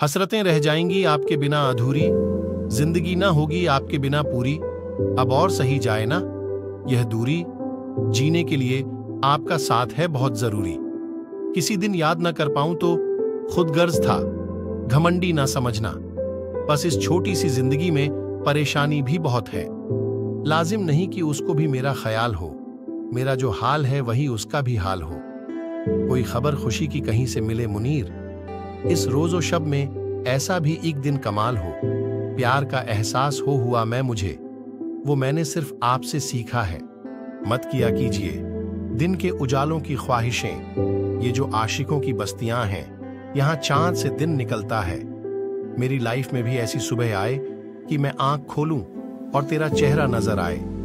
हसरतें रह जाएँगी आपके बिना अधूरी, ज़िंदगी ना होगी आपके बिना पूरी। अब और सही जाए ना, यह दूरी जीने के लिए आपका साथ है बहुत ज़रूरी। किसी दिन याद ना कर पाऊँ तो खुद गर्ज था, घमंडी ना समझना। बस इस छोटी सी ज़िंदगी में परेशानी भी बहुत है। लाजिम नहीं कि उसको भी मेरा ख्याल हो, मेरा जो हाल है वही उसका भी हाल हो। कोई खबर खुशी की कहीं से मिले मुनीर इस रोजो शब में ऐसा भी एक दिन कमाल हो, प्यार का एहसास हो हुआ मैं मुझे। वो मैंने सिर्फ़ आपसे सीखा है। मत किया कीजिए। दिन के उजालों की ख्वाहिशें, ये जो आशिकों की बस्तियाँ हैं, यहाँ चाँद से दिन निकलता है। मेरी लाइफ में भी ऐसी सुबह आए कि मैं आँख खोलूं और तेरा चेहरा नज़र आए।